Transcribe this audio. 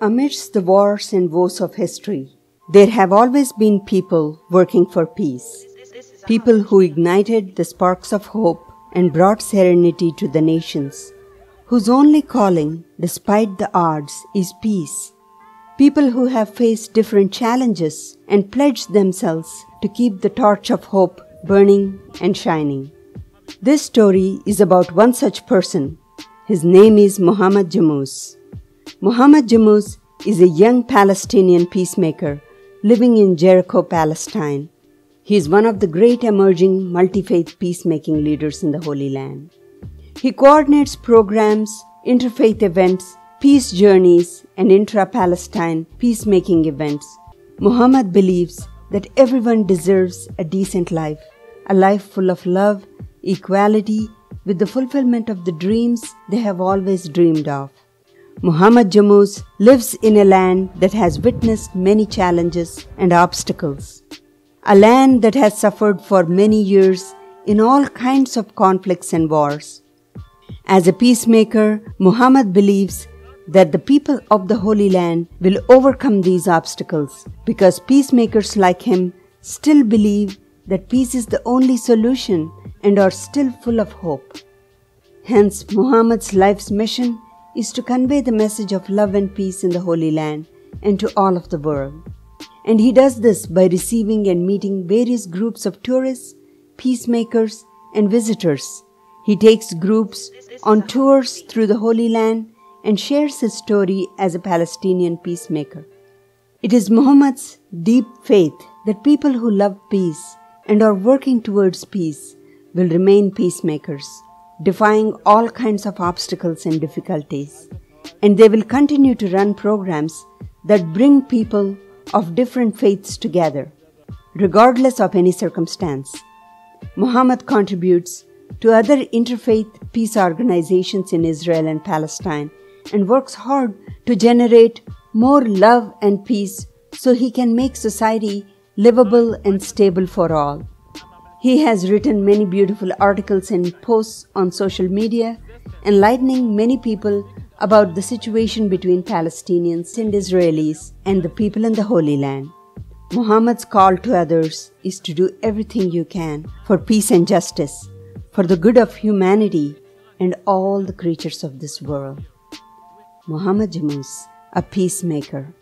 Amidst the wars and woes of history, there have always been people working for peace. People who ignited the sparks of hope and brought serenity to the nations, whose only calling, despite the odds, is peace. People who have faced different challenges and pledged themselves to keep the torch of hope burning and shining. This story is about one such person. His name is Mohammad Jamous. Mohammad Jamous is a young Palestinian peacemaker living in Jericho, Palestine. He is one of the great emerging multi faith peacemaking leaders in the Holy Land. He coordinates programs, interfaith events, peace journeys, and intra Palestine peacemaking events. Mohammad believes that everyone deserves a decent life, a life full of love, equality, with the fulfillment of the dreams they have always dreamed of. Mohammad Jamous lives in a land that has witnessed many challenges and obstacles. A land that has suffered for many years in all kinds of conflicts and wars. As a peacemaker, Mohammad believes that the people of the Holy Land will overcome these obstacles because peacemakers like him still believe that peace is the only solution and are still full of hope. Hence, Mohammad's life's mission is to convey the message of love and peace in the Holy Land and to all of the world. And he does this by receiving and meeting various groups of tourists, peacemakers, and visitors. He takes groups on tours through the Holy Land and shares his story as a Palestinian peacemaker. It is Mohammad's deep faith that people who love peace and are working towards peace will remain peacemakers defying all kinds of obstacles and difficulties. And they will continue to run programs that bring people of different faiths together, regardless of any circumstance. Mohammad contributes to other interfaith peace organizations in Israel and Palestine and works hard to generate more love and peace so he can make society livable and stable for all. He has written many beautiful articles and posts on social media, enlightening many people about the situation between Palestinians and Israelis and the people in the Holy Land. Mohammad's call to others is to do everything you can for peace and justice, for the good of humanity and all the creatures of this world. Mohammad Jamous, a peacemaker.